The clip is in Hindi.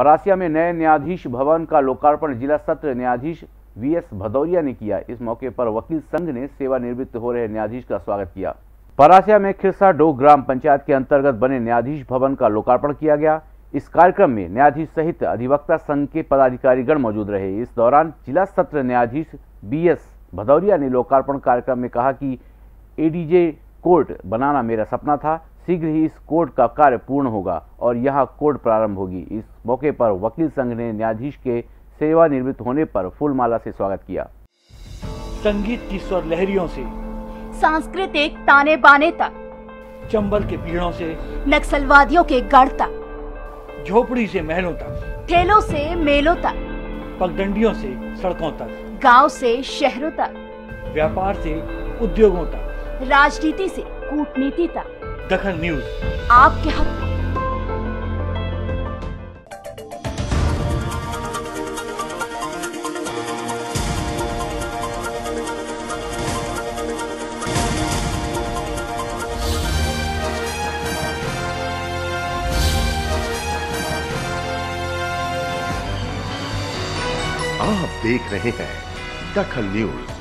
परासिया में नए न्यायाधीश भवन का लोकार्पण जिला सत्र न्यायाधीश वी एस भदौरिया ने किया। इस मौके पर वकील संघ ने सेवानिवृत्त हो रहे न्यायाधीश का स्वागत किया। परासिया में खिरसा डोग ग्राम पंचायत के अंतर्गत बने न्यायाधीश भवन का लोकार्पण किया गया। इस कार्यक्रम में न्यायाधीश सहित अधिवक्ता संघ के पदाधिकारीगण मौजूद रहे। इस दौरान जिला सत्र न्यायाधीश बी एस भदौरिया ने लोकार्पण कार्यक्रम में कहा कि एडीजे कोर्ट बनाना मेरा सपना था। शीघ्र ही इस कोर्ट का कार्य पूर्ण होगा और यहाँ कोर्ट प्रारंभ होगी। इस मौके पर वकील संघ ने न्यायाधीश के सेवानिवृत्त होने पर फूलमाला से स्वागत किया। संगीत की स्वर लहरियों से सांस्कृतिक ताने बाने तक चंबल के पीड़ों से नक्सलवादियों के गढ़ तक झोपड़ी से महलों तक ठेलों से मेलों तक पगडंडियों से सड़कों तक गाँव से शहरों तक व्यापार से उद्योगों तक राजनीति से कूटनीति तक दखल न्यूज़ आपके हक। आप देख रहे हैं दखल न्यूज़